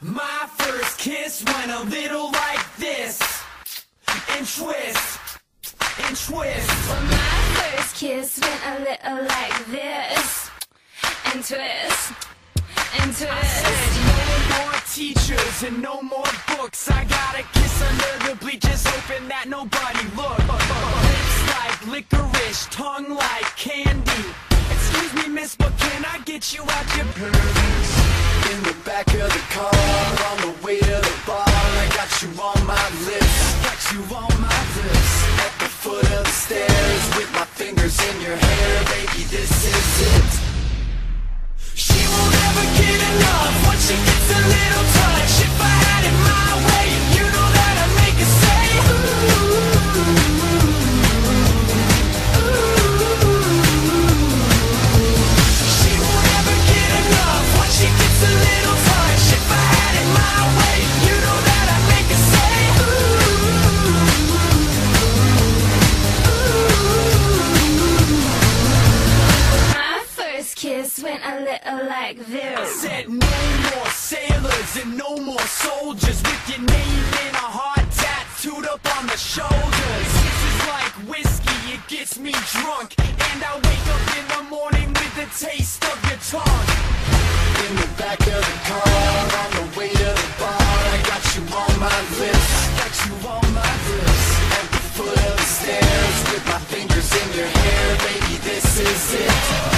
My first kiss went a little like this. And twist, and twist. My first kiss went a little like this. And twist and twist. I said, No more teachers and no more books. I got a kiss under the bleachers hoping that nobody looked Lips like licorice, tongue like candy Excuse me miss, but can I get you out your pants? In the back of the car, on the way to the bar I got you on my lips, I Got you on my lips at the foot of the stairs With my fingers in your hair, baby this is it. She won't ever get enough. Once she gets a little kiss went a little like this. Said no more sailors and no more soldiers with your name in a heart tattooed up on the shoulders. This is like whiskey, it gets me drunk, and I wake up in the morning with the taste of your tongue. In the back of the car, on the way to the bar I got you on my lips, Got you on my lips. at the foot of the stairs With my fingers in your hair, baby this is it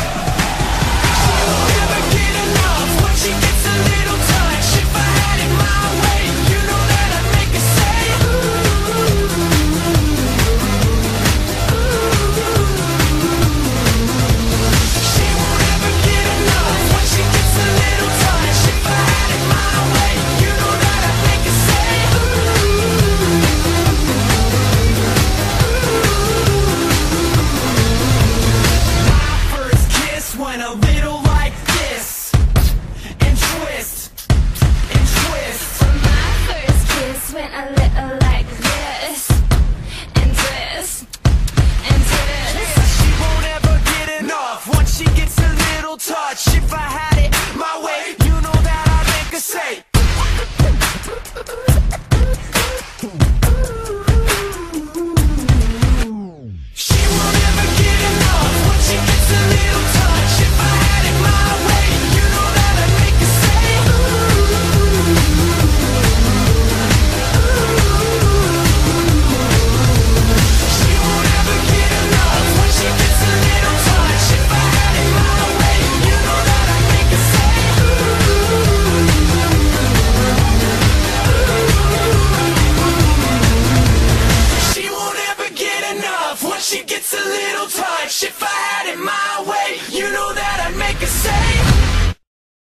kiss went It's a little touch. If I had it my way, you know that I'd make a save.